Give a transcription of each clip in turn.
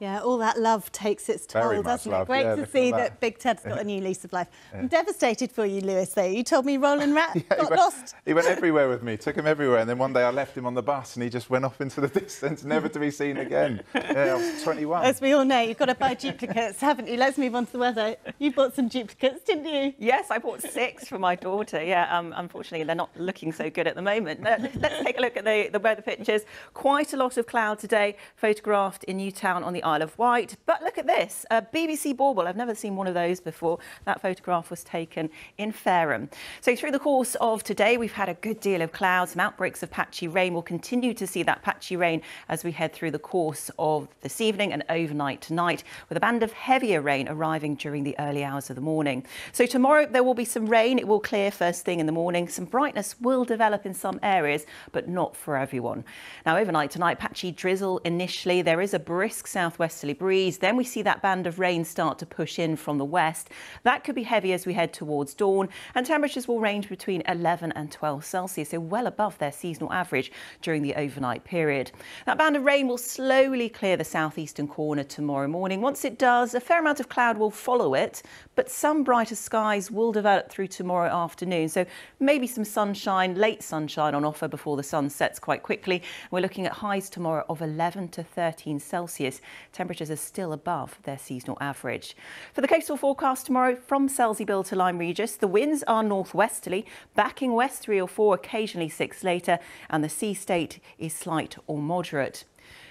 Yeah, all that love takes its toll, Very doesn't love, it? Great yeah, to see that. that. Big Ted's got a new lease of life. I'm devastated for you, Lewis, though. You told me Roland Rat he, got went, lost. he went everywhere with me, took him everywhere, and then one day I left him on the bus and he just went off into the distance, never to be seen again. Yeah, I was 21. As we all know, you've got to buy duplicates, haven't you? Let's move on to the weather. You bought some duplicates, didn't you? Yes, I bought six for my daughter. Yeah, um, unfortunately, they're not looking so good at the moment. Let's take a look at the, the weather pictures. Quite a lot of cloud today, photographed in Newtown on the Isle of Wight. But look at this, a BBC bauble. I've never seen one of those before. That photograph was taken in Fareham. So through the course of today, we've had a good deal of clouds, some outbreaks of patchy rain. We'll continue to see that patchy rain as we head through the course of this evening and overnight tonight, with a band of heavier rain arriving during the early hours of the morning. So tomorrow there will be some rain. It will clear first thing in the morning. Some brightness will develop in some areas, but not for everyone. Now overnight tonight, patchy drizzle initially. There is a brisk southwesterly breeze. Then we see that band of rain start to push in from the west. That could be heavy as we head towards dawn, and temperatures will range between 11 and 12 Celsius, so well above their seasonal average during the overnight period. That band of rain will slowly clear the southeastern corner tomorrow morning. Once it does, a fair amount of cloud will follow it, but some brighter skies will develop through tomorrow afternoon. So maybe some sunshine, late sunshine on offer before the sun sets quite quickly. We're looking at highs tomorrow of 11 to 13 Celsius. Temperatures are still above their seasonal average. For the coastal forecast tomorrow from Selsey Bill to Lyme Regis, the winds are northwesterly, backing west 3 or 4, occasionally 6 later, and the sea state is slight or moderate.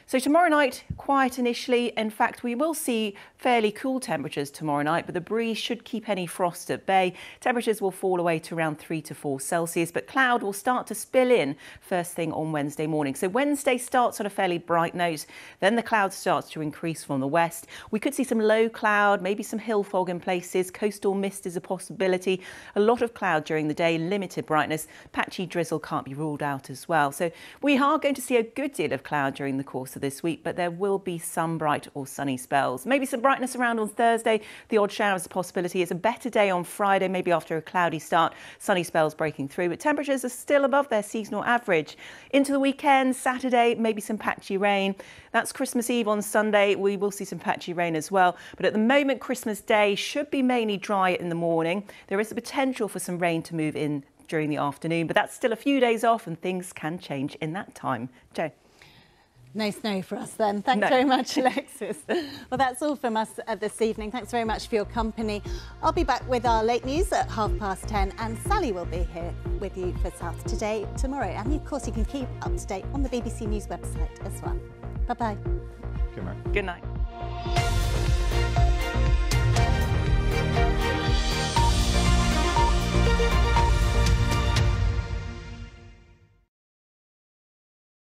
So tomorrow night, quiet initially. In fact, we will see fairly cool temperatures tomorrow night, but the breeze should keep any frost at bay. Temperatures will fall away to around 3 to 4 Celsius, but cloud will start to spill in first thing on Wednesday morning. So Wednesday starts on a fairly bright note, then the cloud starts to increase from the west. We could see some low cloud, maybe some hill fog in places. Coastal mist is a possibility. A lot of cloud during the day, limited brightness. Patchy drizzle can't be ruled out as well. So we are going to see a good deal of cloud during the course of this week, but there will be some bright or sunny spells. Maybe some brightness around on Thursday. The odd shower is a possibility. It's a better day on Friday, maybe after a cloudy start. Sunny spells breaking through, but temperatures are still above their seasonal average. Into the weekend, Saturday, maybe some patchy rain. That's Christmas Eve on Sunday. We will see some patchy rain as well. But at the moment, Christmas Day should be mainly dry in the morning. There is the potential for some rain to move in during the afternoon, but that's still a few days off and things can change in that time. Joe. No snow for us then. Thanks No. very much, Alexis. well, that's all from us uh, this evening. Thanks very much for your company. I'll be back with our late news at half past 10, and Sally will be here with you for South Today tomorrow. And of course, you can keep up to date on the BBC News website as well. Bye bye. Good night. Good night.